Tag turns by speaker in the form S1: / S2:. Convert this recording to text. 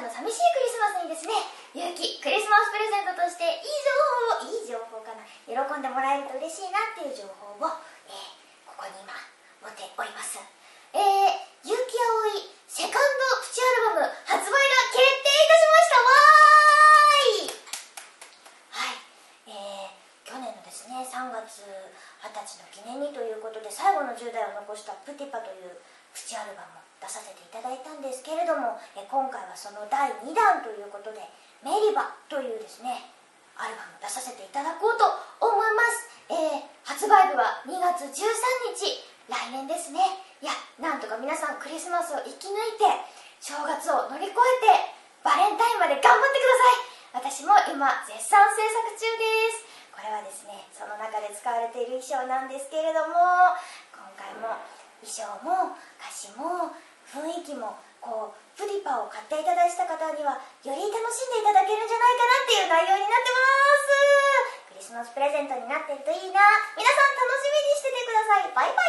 S1: の寂しいクリスマスにですねゆうきクリスマスプレゼントとしていい情報をいい情報かな喜んでもらえると嬉しいなっていう情報を、えー、ここに今持っております。えー、結城葵セカンドプチアルバム発売が決定いたしました。わーい。はい。えー、去年のですね3月20歳の記念にということで最後の10代を残したプティパというプチアルバムを出させていただいたんですけれどもえ今回はその第2弾ということで「メリバ」というですねアルバムを出させていただこうと思います、えー、発売日は2月13日来年ですね。いやなんとか皆さんクリスマスを生き抜いて正月を乗り越えてバレンタインまで頑張ってください。私も今絶賛制作中です。これはですねその中で使われている衣装なんですけれども今回も衣装も歌詞も雰囲気もこうプリパを買っていただいた方にはより楽しんでいただけるんじゃないかなっていう内容になってます。クリスマスプレゼントになってるといいな。皆さん楽しみにしててください。バイバイ。